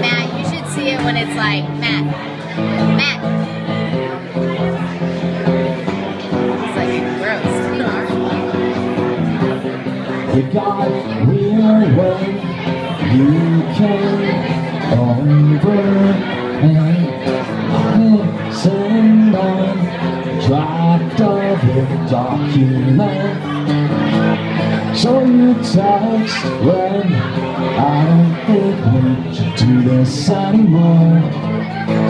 Matt, you should see it when it's like, Matt, Matt. It's like gross. It got weird when you came over and I sent on draft of your document. So you text when I don't think we should do this anymore.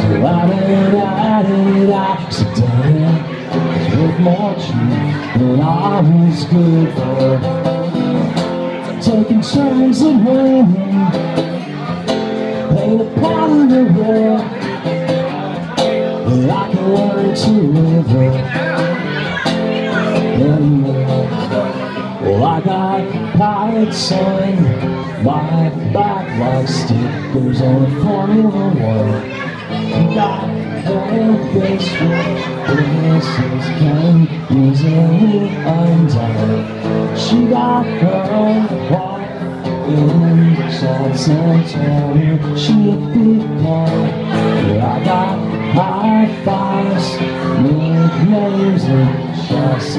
So I did, I did accident with more truth than I was good for. Taking turns of winning, ain't a part of the war that I can learn to live. Anymore. Well, I got pirates on my back like stickers on a Formula One. Got the basement businesses can easily undone. She got her own walk in San Antonio. She become I got high fives, nicknames, and just